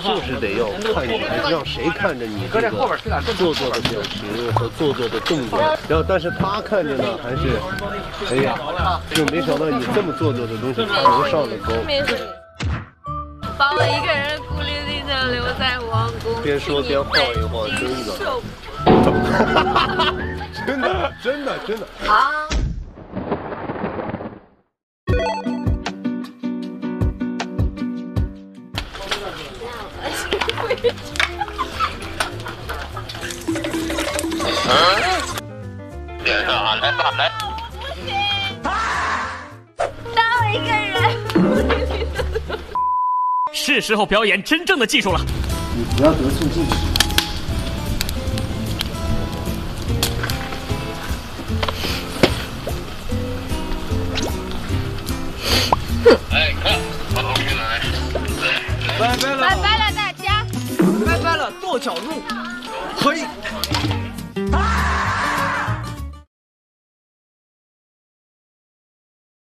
就是得要看你，让谁看着你这个做作的表情和做作的动作。然后，但是他看着呢，还是，哎呀，就没想到你这么做作的东西能上的钩。把我一个人孤零零的留在王宫，边说边晃一晃，真的，真的，真的，真的。啊！点上啊，来吧，来。打我一个人。是时候表演真正的技术了。你不要得寸进尺。哎，看，好，OK 来。拜拜了，拜拜角度，可以。